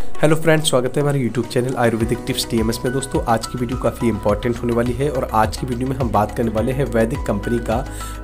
Hello friends, स्वागत है हमारे YouTube channel Ayurvedic tips TMS में। दोस्तों, आज की वीडियो काफ़ी इंपॉर्टेंट होने वाली है और आज की वीडियो में हम बात करने वाले हैं वैदिक कंपनी का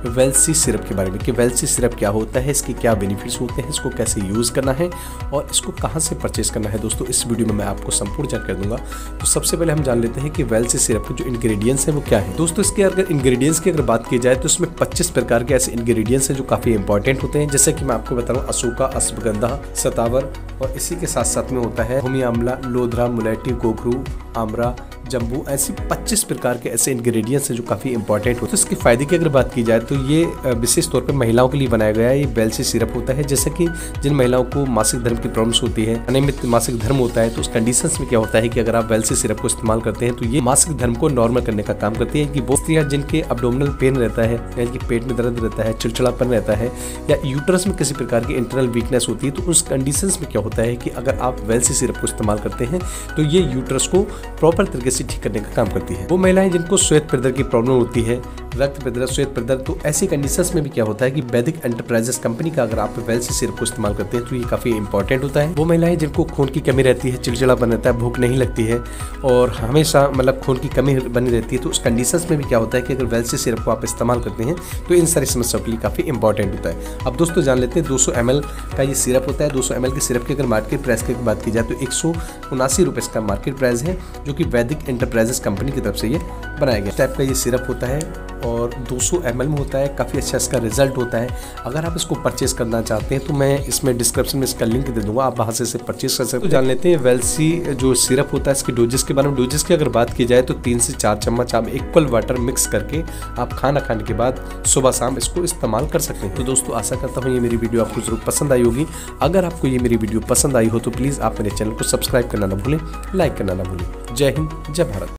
वेलसी सिरप के बारे में कि वेलसी सिरप क्या होता है, इसके क्या बेनिफिट्स होते हैं, इसको कैसे यूज़ करना है और इसको कहाँ से परचेज करना है। दोस्तों, इस वीडियो में मैं आपको संपूर्ण जानकारी दूँगा। तो सबसे पहले हम जान लेते हैं कि वेलसी सिरप के जो इंग्रेडिएंट्स हैं वो क्या है। दोस्तों, इसके अगर इंग्रेडिएंट्स की अगर बात की जाए तो इसमें पच्चीस प्रकार के ऐसे इंग्रेडिएंट्स हैं जो काफ़ी इंपॉर्टेंट होते हैं। जैसे कि मैं आपको बता रहा हूँ, अशोका, अश्वगंधा, सतावर और इसी के साथ साथ में होता है। भूमि आमला लोधरा मुलैटी गोखरू आमरा जम्बू ऐसी 25 प्रकार के ऐसे इंग्रेडिएंट्स हैं जो काफ़ी इंपॉर्टेंट होते हैं। इसके फ़ायदे की अगर बात की जाए तो ये विशेष तौर पर महिलाओं के लिए बनाया गया है। ये बेलसी सिरप होता है। जैसे कि जिन महिलाओं को मासिक धर्म की प्रॉब्लम्स होती है, अनियमित मासिक धर्म होता है तो उस कंडीशन में क्या होता है कि अगर आप बेलसी सिरप को इस्तेमाल करते हैं तो ये मासिक धर्म को नॉर्मल करने का काम करती है कि वो स्त्रियाँ जिनके अबडोमिनल पेन रहता है, यानी कि पेट में दर्द रहता है, चिड़चिड़ापन रहता है, या यूटरस में किसी प्रकार की इंटरनल वीकनेस होती है तो उस कंडीशन में क्या होता है कि अगर आप वेलसी सिरप को इस्तेमाल करते हैं तो ये यूटरस को प्रॉपर तरीके से ठीक करने का काम करती है। वो महिलाएँ जिनको श्वेत पेदर की प्रॉब्लम होती है रक्त प्रदर श्वेत प्रदर तो ऐसी कंडीशंस में भी क्या होता है कि वैदिक एंटरप्राइजेस कंपनी का अगर आप वेलसी सिरप को इस्तेमाल करते हैं तो ये काफ़ी इंपॉर्टेंट होता है। वो महिलाएँ जिनको खून की कमी रहती है, चिड़चिड़ा बन रहता है, भूख नहीं लगती है, और हमेशा मतलब खून की कमी बनी रहती है तो उस कंडीशन में भी क्या होता है कि अगर वेलसी सिरप को आप इस्तेमाल करते हैं तो इन सारी समस्याओं के लिए काफ़ी इंपॉर्टेंट होता है। अब दोस्तों जान लेते हैं, दो सौ का ये सिरप होता है। दो सौ के सिरप की अगर मार्केट प्राइस की बात की जाए तो एक सौ का मार्केट प्राइस है, जो कि वैदिक एंटरप्राइजेस कंपनी की तरफ़ से ये बनाया गया टाइप का ये सिरप होता है और 200 सौ में होता है काफ़ी अच्छा इसका रिज़ल्ट होता है। अगर आप इसको परचेज करना चाहते हैं तो मैं इसमें डिस्क्रिप्शन में इसका लिंक दे दूँगा आप वहाँ से इसे परचेज कर सकते हो। तो जान लेते हैं वेलसी जो सिरप होता है इसके डोजेस के बारे में। डोजेस की अगर बात की जाए तो तीन से चार चम्मच आप इक्वल वाटर मिक्स करके आप खाना खाने के बाद सुबह शाम इसको इस्तेमाल कर सकते हैं। तो दोस्तों आशा करता हूँ ये मेरी वीडियो आपको ज़रूर पसंद आई होगी। अगर आपको ये मेरी वीडियो पसंद आई हो तो प्लीज़ आप मेरे चैनल को सब्सक्राइब करना ना भूलें लाइक करना ना भूलें। जय हिंद जय भारत।